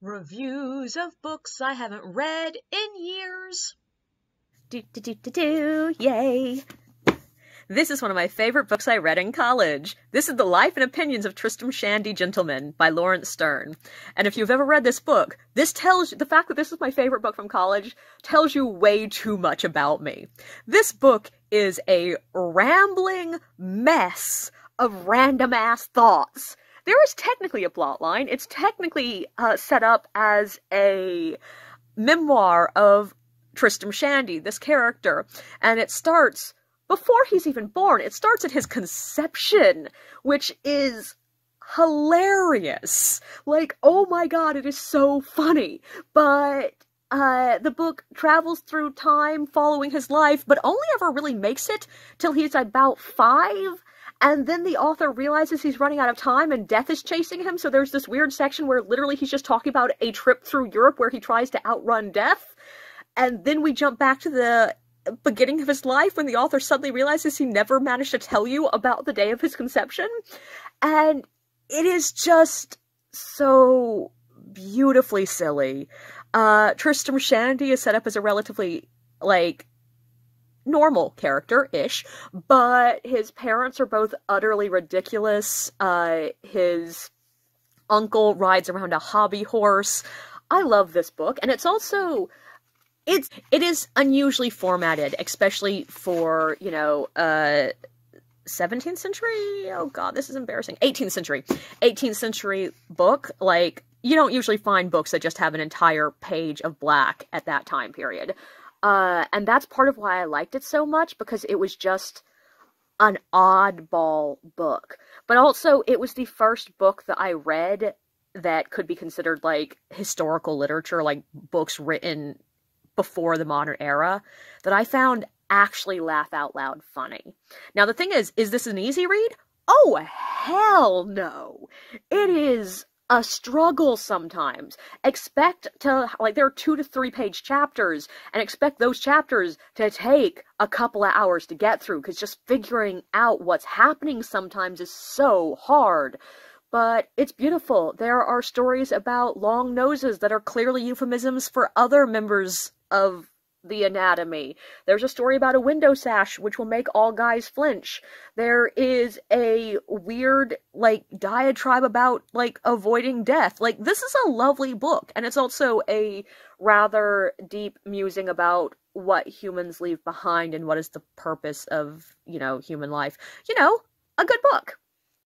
Reviews of books I haven't read in years. Do, do, do, do, do, yay. This is one of my favorite books I read in college. This is The Life and Opinions of Tristram Shandy Gentleman by Laurence Sterne. And if you've ever read this book, this tells you, the fact that this is my favorite book from college tells you way too much about me. This book is a rambling mess of random ass thoughts there is technically a plot line. It's technically uh, set up as a memoir of Tristram Shandy, this character, and it starts before he's even born. It starts at his conception, which is hilarious. Like, oh my god, it is so funny. But uh, the book travels through time following his life, but only ever really makes it till he's about five and then the author realizes he's running out of time and death is chasing him. So there's this weird section where literally he's just talking about a trip through Europe where he tries to outrun death. And then we jump back to the beginning of his life when the author suddenly realizes he never managed to tell you about the day of his conception. And it is just so beautifully silly. Uh, Tristram Shandy is set up as a relatively, like, normal character-ish, but his parents are both utterly ridiculous. Uh, his uncle rides around a hobby horse. I love this book, and it's also it's it is unusually formatted, especially for you know uh 17th century. Oh god, this is embarrassing. 18th century, 18th century book. Like you don't usually find books that just have an entire page of black at that time period. Uh, and that's part of why I liked it so much because it was just an oddball book. But also, it was the first book that I read that could be considered like historical literature, like books written before the modern era, that I found actually laugh out loud funny. Now, the thing is, is this an easy read? Oh, hell no! It is a struggle sometimes. Expect to, like, there are two to three page chapters, and expect those chapters to take a couple of hours to get through, because just figuring out what's happening sometimes is so hard. But it's beautiful. There are stories about long noses that are clearly euphemisms for other members of the anatomy. There's a story about a window sash which will make all guys flinch. There is a weird like diatribe about like avoiding death. Like this is a lovely book and it's also a rather deep musing about what humans leave behind and what is the purpose of, you know, human life. You know, a good book.